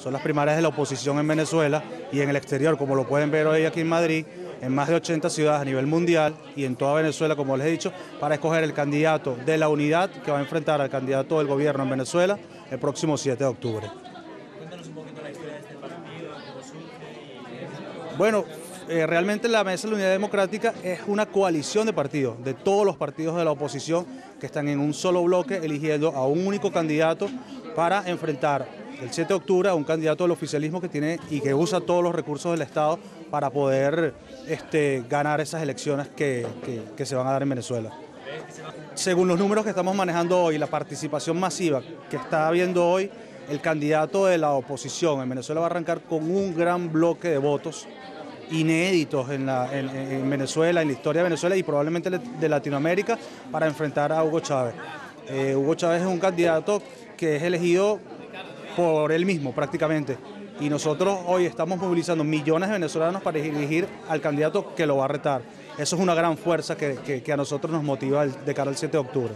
Son las primarias de la oposición en Venezuela y en el exterior, como lo pueden ver hoy aquí en Madrid, en más de 80 ciudades a nivel mundial y en toda Venezuela, como les he dicho, para escoger el candidato de la unidad que va a enfrentar al candidato del gobierno en Venezuela el próximo 7 de octubre. Cuéntanos un poquito la historia de este partido, cómo surge y... Bueno, eh, realmente la Mesa de la Unidad Democrática es una coalición de partidos, de todos los partidos de la oposición que están en un solo bloque eligiendo a un único candidato para enfrentar el 7 de octubre a un candidato del oficialismo que tiene y que usa todos los recursos del Estado para poder este, ganar esas elecciones que, se van a dar en Venezuela. Según los números que estamos manejando hoy, la participación masiva que está habiendo hoy, el candidato de la oposición en Venezuela va a arrancar con un gran bloque de votos inéditos en Venezuela, en la historia de Venezuela y probablemente de Latinoamérica para enfrentar a Hugo Chávez. Eh, Hugo Chávez es un candidato que es elegido por él mismo prácticamente. Y nosotros hoy estamos movilizando millones de venezolanos para elegir al candidato que lo va a retar. Eso es una gran fuerza que, que- que a nosotros nos motiva de cara al 7 de octubre.